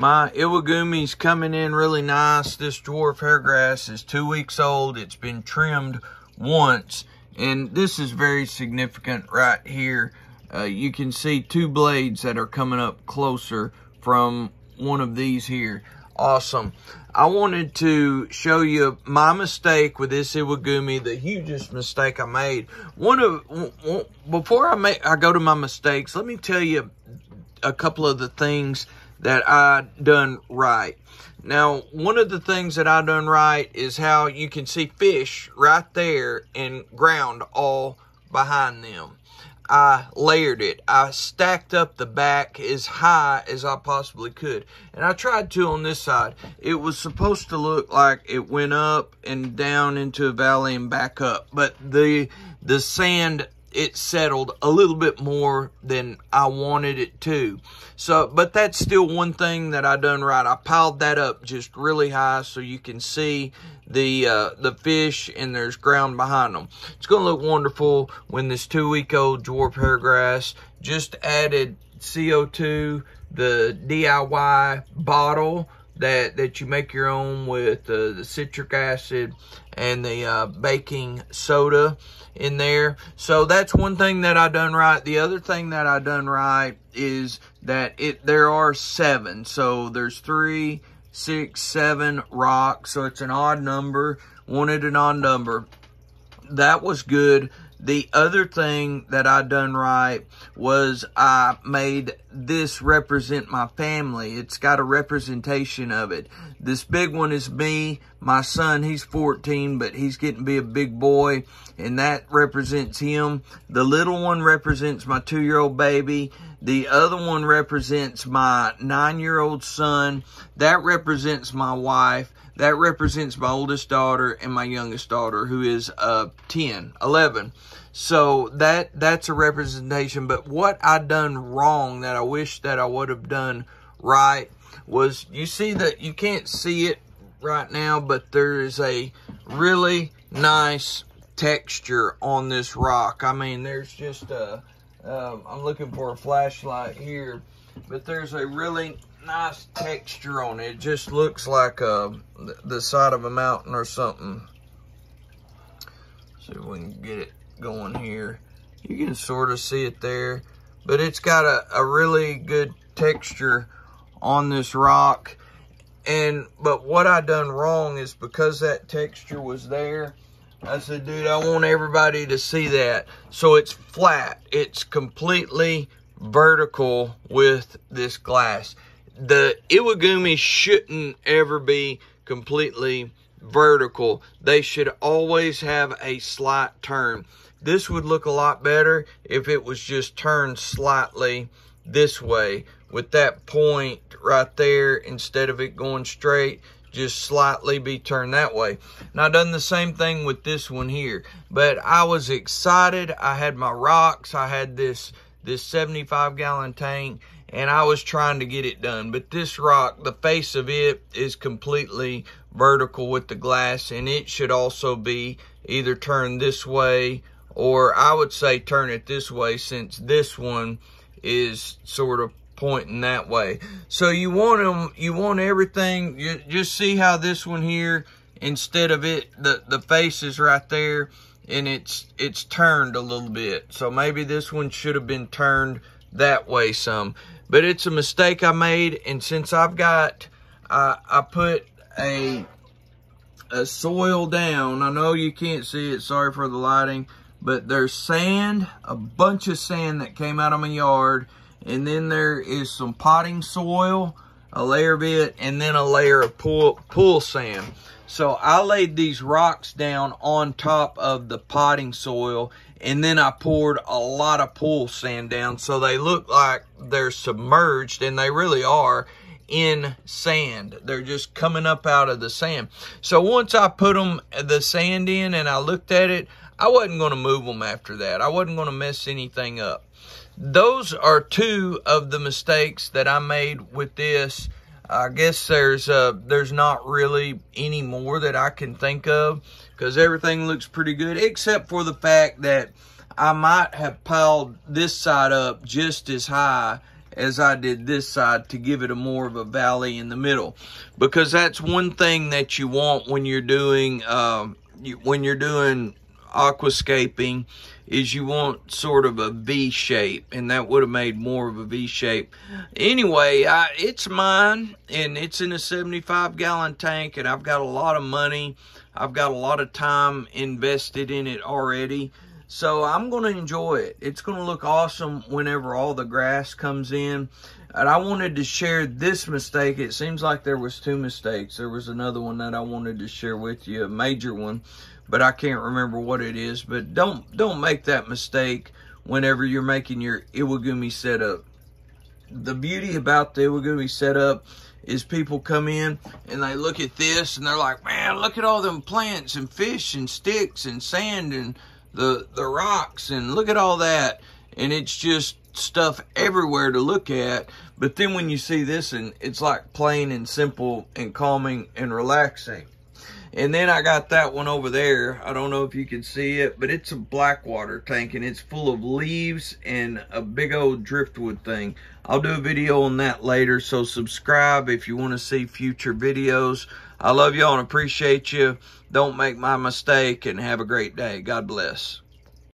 My Iwagumi's coming in really nice. This dwarf hairgrass is two weeks old. It's been trimmed once. And this is very significant right here. Uh, you can see two blades that are coming up closer from one of these here. Awesome. I wanted to show you my mistake with this Iwagumi, the hugest mistake I made. One of before I make I go to my mistakes, let me tell you a couple of the things that I done right. Now, one of the things that I done right is how you can see fish right there and ground all behind them. I layered it. I stacked up the back as high as I possibly could. And I tried to on this side. It was supposed to look like it went up and down into a valley and back up. But the the sand it settled a little bit more than I wanted it to. So, but that's still one thing that I done right. I piled that up just really high so you can see the uh, the fish and there's ground behind them. It's going to look wonderful when this two-week-old dwarf hairgrass just added CO2, the DIY bottle that, that you make your own with uh, the citric acid and the uh, baking soda in there. So that's one thing that I done right. The other thing that I done right is that it there are seven. So there's three, six, seven rocks. So it's an odd number. Wanted an odd number. That was good. The other thing that I done right was I made this represent my family. It's got a representation of it. This big one is me. My son, he's 14, but he's getting to be a big boy, and that represents him. The little one represents my two-year-old baby. The other one represents my nine-year-old son. That represents my wife. That represents my oldest daughter and my youngest daughter, who is uh, 10, 11. So that that's a representation. But what I done wrong that I wish that I would have done right was you see that you can't see it right now, but there is a really nice texture on this rock. I mean, there's just a, um, I'm looking for a flashlight here, but there's a really nice texture on it. It just looks like uh, the side of a mountain or something. See if we can get it going here. You can sort of see it there, but it's got a, a really good texture on this rock. And, but what I done wrong is because that texture was there, I said, dude, I want everybody to see that. So it's flat. It's completely vertical with this glass. The Iwagumi shouldn't ever be completely vertical. They should always have a slight turn. This would look a lot better if it was just turned slightly this way with that point right there instead of it going straight just slightly be turned that way. And I done the same thing with this one here. But I was excited. I had my rocks. I had this this 75 gallon tank and I was trying to get it done. But this rock, the face of it is completely vertical with the glass and it should also be either turned this way or I would say turn it this way since this one is sort of pointing that way. So you want them, you want everything, you just see how this one here, instead of it, the, the face is right there and it's, it's turned a little bit. So maybe this one should have been turned that way some, but it's a mistake I made. And since I've got, uh, I put a, a soil down, I know you can't see it, sorry for the lighting, but there's sand, a bunch of sand that came out of my yard. And then there is some potting soil, a layer of it, and then a layer of pool, pool sand. So I laid these rocks down on top of the potting soil and then I poured a lot of pool sand down so they look like they're submerged and they really are in sand. They're just coming up out of the sand. So once I put them the sand in and I looked at it, I wasn't going to move them after that. I wasn't going to mess anything up. Those are two of the mistakes that I made with this. I guess there's uh, there's not really any more that I can think of because everything looks pretty good except for the fact that I might have piled this side up just as high as I did this side to give it a more of a valley in the middle. Because that's one thing that you want when you're doing, you, when you're doing aquascaping is you want sort of a V shape, and that would have made more of a V shape. Anyway, I, it's mine, and it's in a 75 gallon tank, and I've got a lot of money. I've got a lot of time invested in it already. So I'm going to enjoy it. It's going to look awesome whenever all the grass comes in. And I wanted to share this mistake. It seems like there was two mistakes. There was another one that I wanted to share with you, a major one but I can't remember what it is. But don't don't make that mistake whenever you're making your Iwagumi setup. The beauty about the Iwagumi setup is people come in and they look at this and they're like, man, look at all them plants and fish and sticks and sand and the the rocks and look at all that. And it's just stuff everywhere to look at. But then when you see this and it's like plain and simple and calming and relaxing. And then I got that one over there. I don't know if you can see it, but it's a blackwater tank and it's full of leaves and a big old driftwood thing. I'll do a video on that later, so subscribe if you want to see future videos. I love y'all and appreciate you. Don't make my mistake and have a great day. God bless.